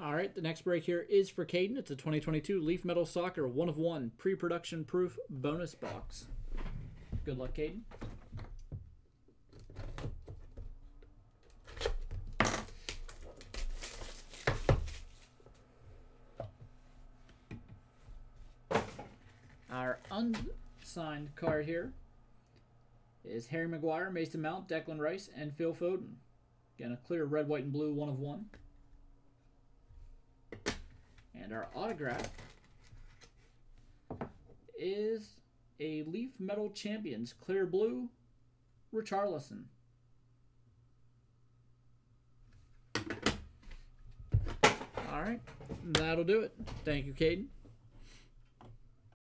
All right, the next break here is for Caden. It's a 2022 Leaf Metal Soccer one of one pre-production proof bonus box. Good luck, Caden. Our unsigned card here is Harry Maguire, Mason Mount, Declan Rice, and Phil Foden. Again, a clear red, white, and blue one of one. And our autograph is a Leaf Metal Champions clear blue, Richarlison. All right, that'll do it. Thank you, Caden.